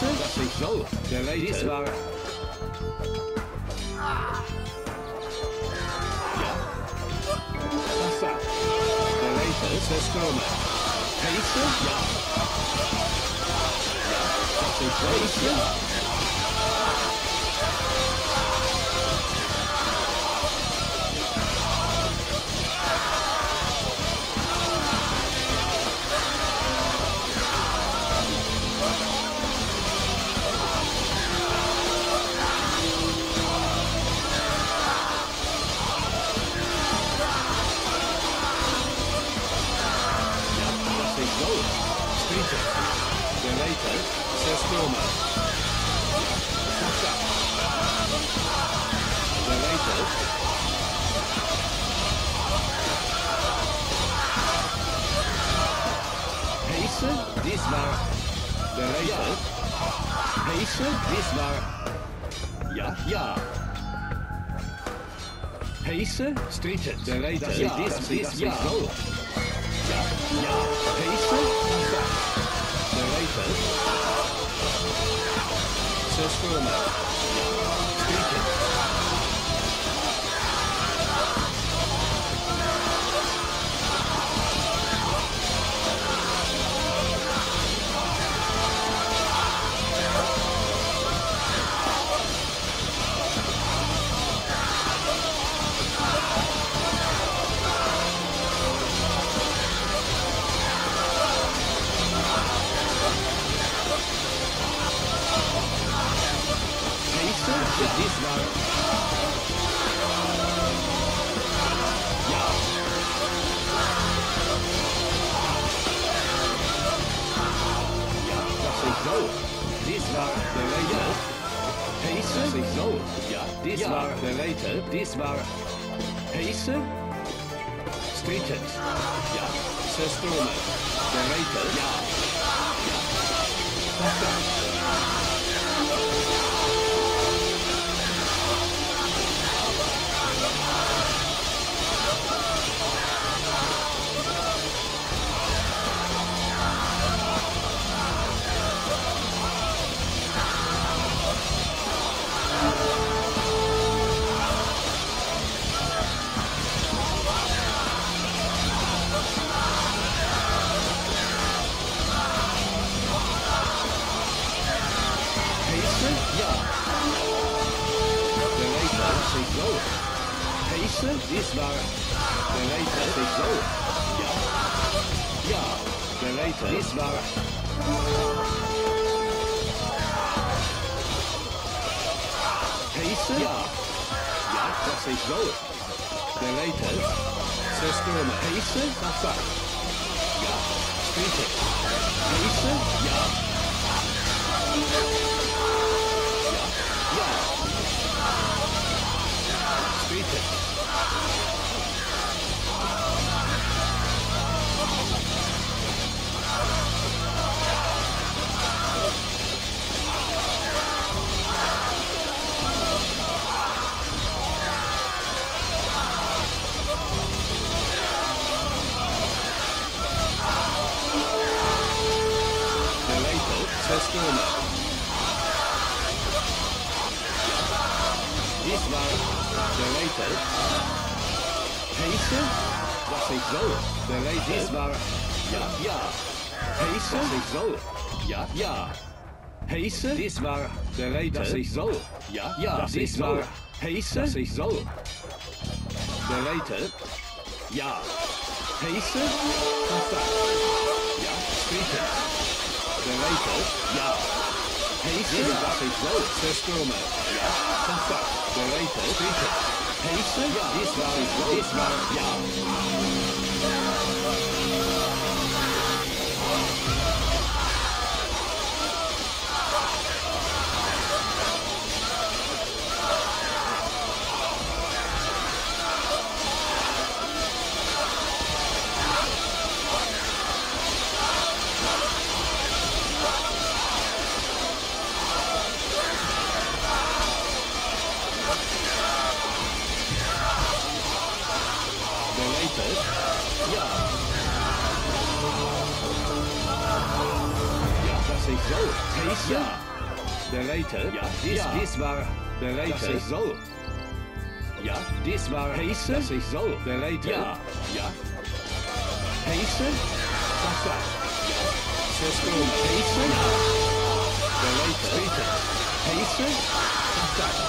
das ich so. Der later. Diesmal. Ja. Passa. Der later. Zerstörme. Pace, ja. Das. Ja. Pace, street, de reiter. ja, dit, ja. Go. Pace, ja. De Zerstörme. Der is waar. De het ik zo. Ja. Ja, bereid het is waar. Hees Ja. Ja, dat is zo. Bereid het. Ze stormen hees dat waar. Ja, schiet het. Hees Ja. Dit was de Reiter. Heisse was ik zo. De Reiter. Dit was... Ja, ja. Heisse was ik zo. Ja, ja. Heisse. Dit was de Reiter. Dat is zo. Ja, ja. Dit was... Heisse. Dat is zo. De Reiter. Ja. Heisse. Passa. Ja, schieten. De Reiter. Ja. Pace. Dat is wel. Zerstörme. Ja. Kontakt. Generator. Speaker. Pace. Ja. Diesmal is wel. Soll. Pace? Ja. Bereite? Ja. Dies, ja. dies war Bereite? Das ich soll. Ja. Dies war Pace? Das ich soll. Bereite? Ja. Ja. Pace? Sasa. Ja. System Pace? Ja. Bereite? Pace? Sasa.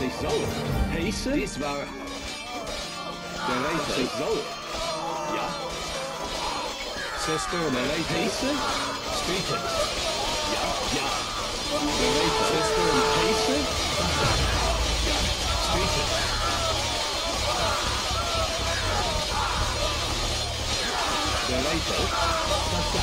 sich is waar Dies war der Ja. Sister, der Reiter. Hasten? Ja, ja. Der Reiter. de Hasten? Ja. Speaking. De Reiter.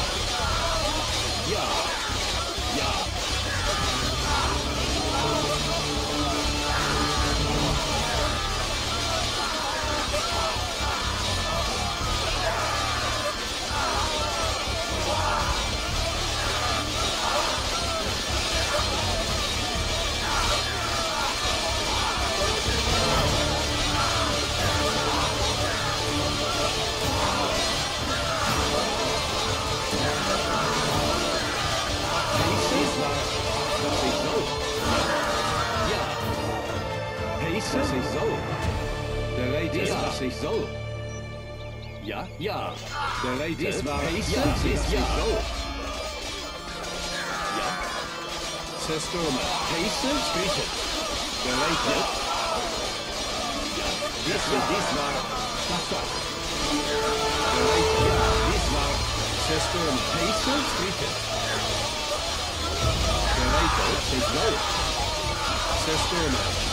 ja. De lady is waar. Ja, is ja. Ja. Ze stormen. De reden. Ja. Is this waar. Papa. De this Ja, Sister. waar. Ze stormen. Deze. De reden is waar Ze.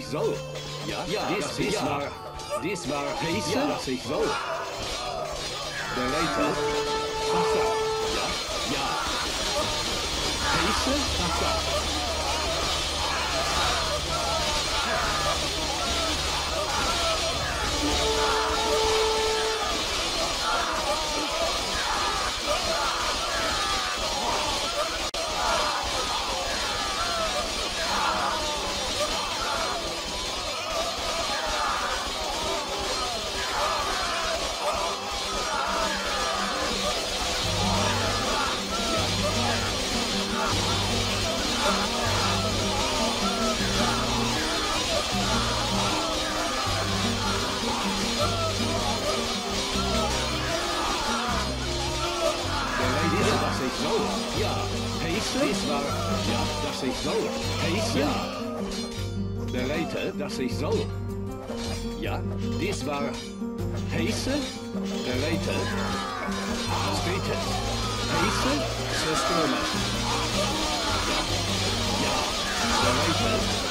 sich so. Ja, ja, das, ja ist ja. waar. Waar ja. zo. Ja, ja. soll. Ich ja. Bereit, dass ich soll. Ja, dies war heiße, bereite, späte, heiße, zerstörme. Ja, bereite.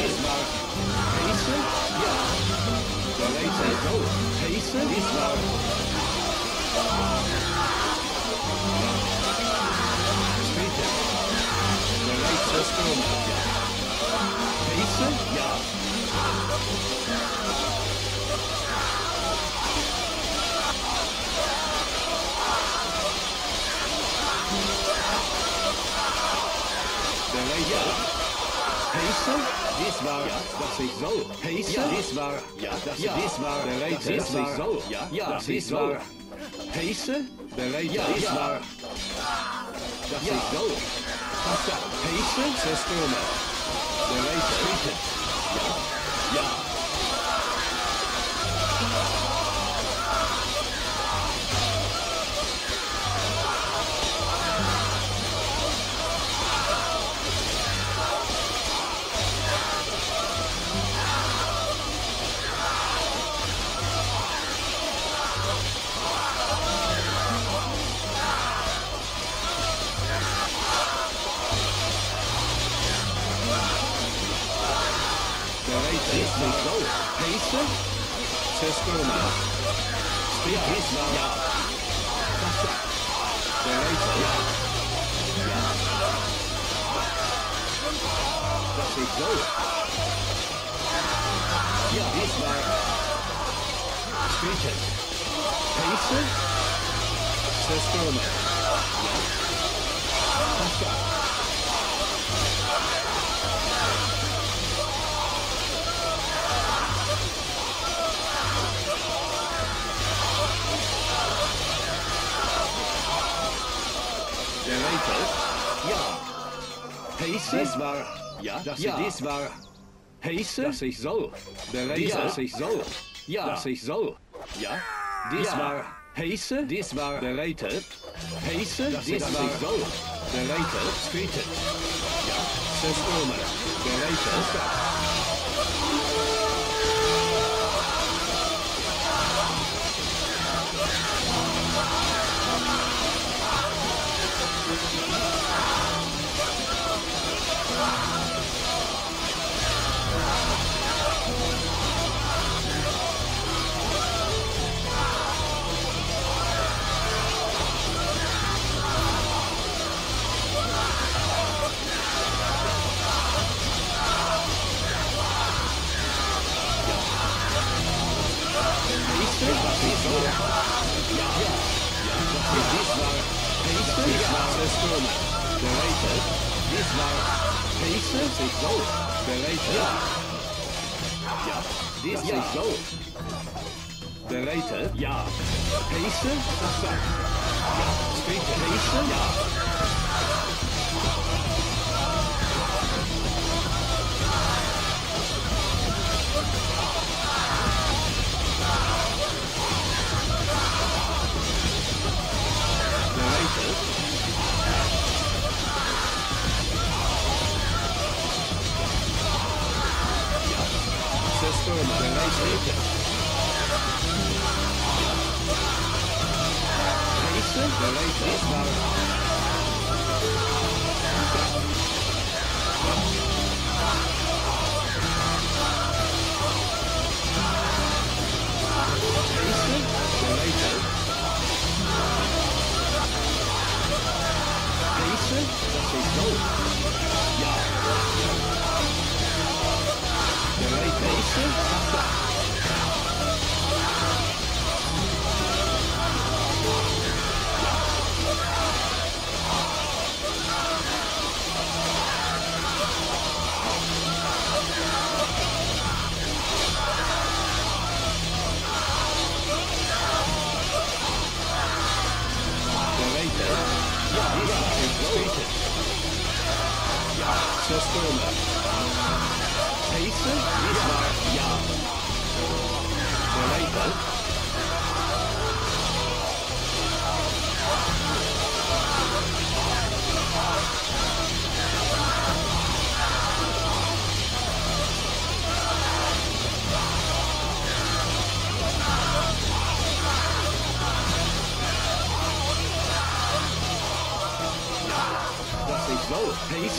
Ist. Pace, ja. Pace. Pace. Pace? Dies war, das ich soll. Pace? Ja. Dies war, ja, das, ja. dies war der Laser. Das ich soll. Ja, ja, das ich soll. Pace? Laser. Ja, dies war, das ja. ich soll. Pace? Der Laser. Bitte. Das ist so. Ja, diesmal. Später. Pace? Zerstörung. Ja. Pascal. Der Later? Ja. Pace? Dies war, ja, das ja. dies war. Pace? Das ich soll. Later, ja. das ich soll. Ja, das ich soll. Ja. Dies ja. war. Pace? Dies war Later. Pace? Das dies war ich soll. Later, Später. Ja. Zerstörung. Der Pace, das sagt. Ja. Später. Pace, Later.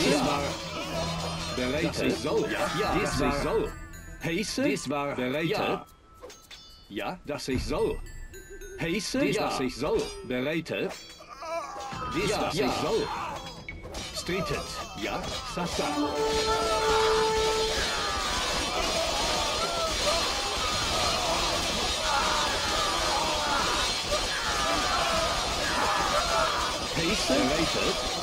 Dies war? Das soll. Ja, war ich soll. Heisse? Dies war Bereite? Ja. ja, dass ich soll. Heisse? Dies, ja. ich soll. Bereite? Dies, ja, dass ja. ich soll. Streetet? Ja, Sasa. Heisse? Bereite?